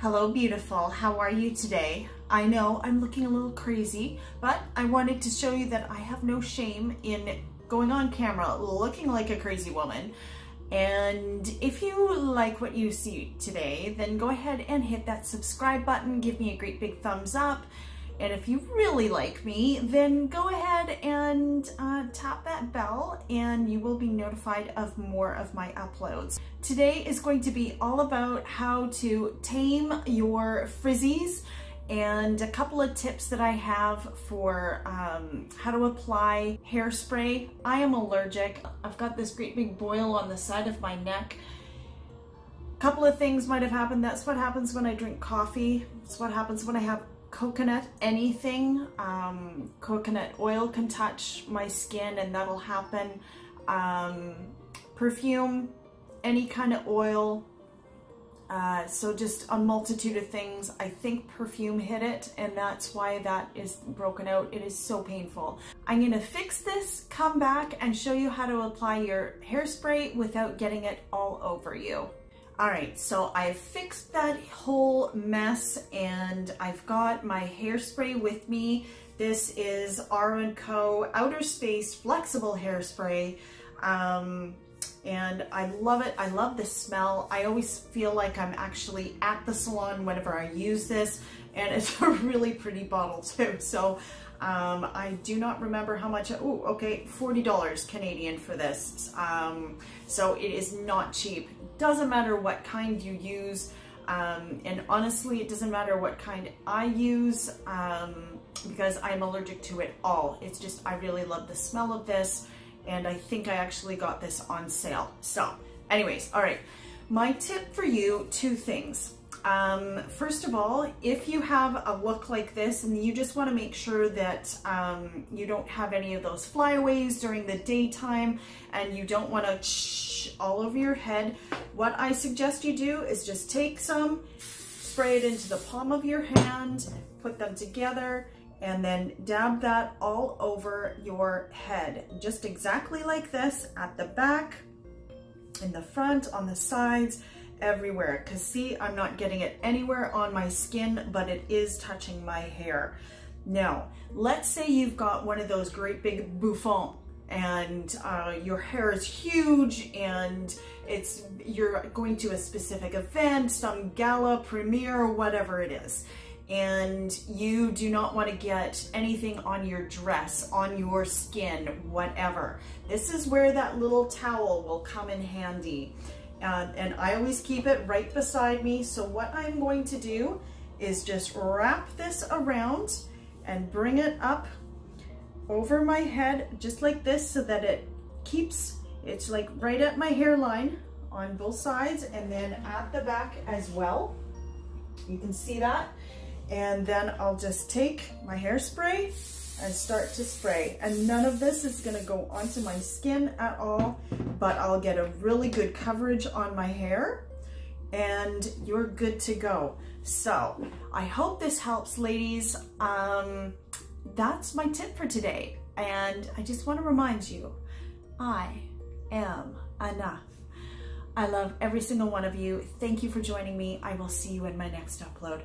Hello, beautiful. How are you today? I know I'm looking a little crazy, but I wanted to show you that I have no shame in going on camera looking like a crazy woman. And if you like what you see today, then go ahead and hit that subscribe button, give me a great big thumbs up, and if you really like me, then go ahead and uh, tap that bell and you will be notified of more of my uploads. Today is going to be all about how to tame your frizzies and a couple of tips that I have for um, how to apply hairspray. I am allergic. I've got this great big boil on the side of my neck. A couple of things might have happened. That's what happens when I drink coffee. It's what happens when I have coconut anything. Um, coconut oil can touch my skin and that'll happen. Um, perfume, any kind of oil. Uh, so just a multitude of things. I think perfume hit it and that's why that is broken out. It is so painful. I'm gonna fix this, come back and show you how to apply your hairspray without getting it all over you. All right, so I've fixed that whole mess and I've got my hairspray with me. This is R & Co Outer Space Flexible Hairspray. Um, and I love it. I love the smell. I always feel like I'm actually at the salon whenever I use this and it's a really pretty bottle too. So um, I do not remember how much, oh, okay, $40 Canadian for this. Um, so it is not cheap. Doesn't matter what kind you use. Um, and honestly, it doesn't matter what kind I use um, because I'm allergic to it all. It's just, I really love the smell of this. And I think I actually got this on sale. So anyways, all right. My tip for you, two things. Um, first of all, if you have a look like this and you just want to make sure that um, you don't have any of those flyaways during the daytime and you don't want to all over your head, what I suggest you do is just take some, spray it into the palm of your hand, put them together, and then dab that all over your head. Just exactly like this at the back, in the front, on the sides, everywhere. Cause see, I'm not getting it anywhere on my skin, but it is touching my hair. Now, let's say you've got one of those great big bouffants and uh, your hair is huge and it's you're going to a specific event, some gala, premiere, whatever it is. And you do not want to get anything on your dress, on your skin, whatever. This is where that little towel will come in handy. Uh, and I always keep it right beside me. So what I'm going to do is just wrap this around and bring it up over my head just like this so that it keeps, it's like right at my hairline on both sides and then at the back as well. You can see that. And then I'll just take my hairspray and start to spray. And none of this is gonna go onto my skin at all, but I'll get a really good coverage on my hair and you're good to go. So I hope this helps ladies. Um, that's my tip for today. And I just want to remind you, I am enough. I love every single one of you. Thank you for joining me. I will see you in my next upload.